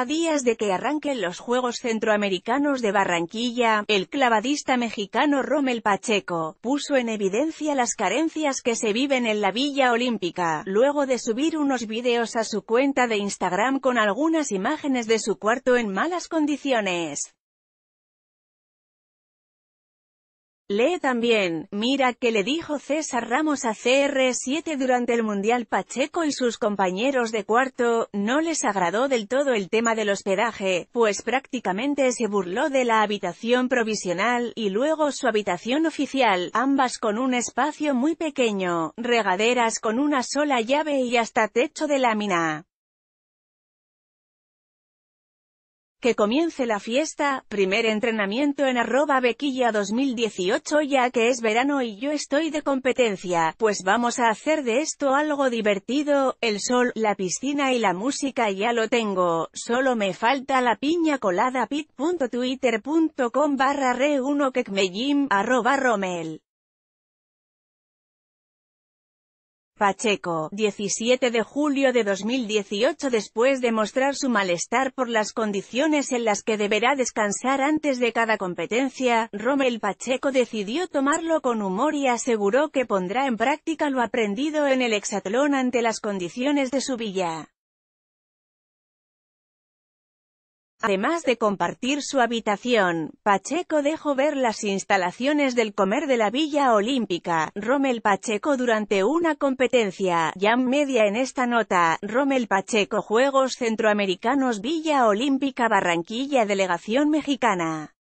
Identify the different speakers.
Speaker 1: A días de que arranquen los Juegos Centroamericanos de Barranquilla, el clavadista mexicano Rommel Pacheco, puso en evidencia las carencias que se viven en la Villa Olímpica, luego de subir unos vídeos a su cuenta de Instagram con algunas imágenes de su cuarto en malas condiciones. Lee también, mira que le dijo César Ramos a CR7 durante el Mundial Pacheco y sus compañeros de cuarto, no les agradó del todo el tema del hospedaje, pues prácticamente se burló de la habitación provisional, y luego su habitación oficial, ambas con un espacio muy pequeño, regaderas con una sola llave y hasta techo de lámina. Que comience la fiesta, primer entrenamiento en arroba bequilla 2018 ya que es verano y yo estoy de competencia, pues vamos a hacer de esto algo divertido, el sol, la piscina y la música ya lo tengo, solo me falta la piña colada pit.twitter.com barra re 1 kekmejim, arroba romel. Pacheco, 17 de julio de 2018 Después de mostrar su malestar por las condiciones en las que deberá descansar antes de cada competencia, Rommel Pacheco decidió tomarlo con humor y aseguró que pondrá en práctica lo aprendido en el hexatlón ante las condiciones de su villa. Además de compartir su habitación, Pacheco dejó ver las instalaciones del comer de la Villa Olímpica, Rommel Pacheco durante una competencia, Jam Media en esta nota, Rommel Pacheco Juegos Centroamericanos Villa Olímpica Barranquilla Delegación Mexicana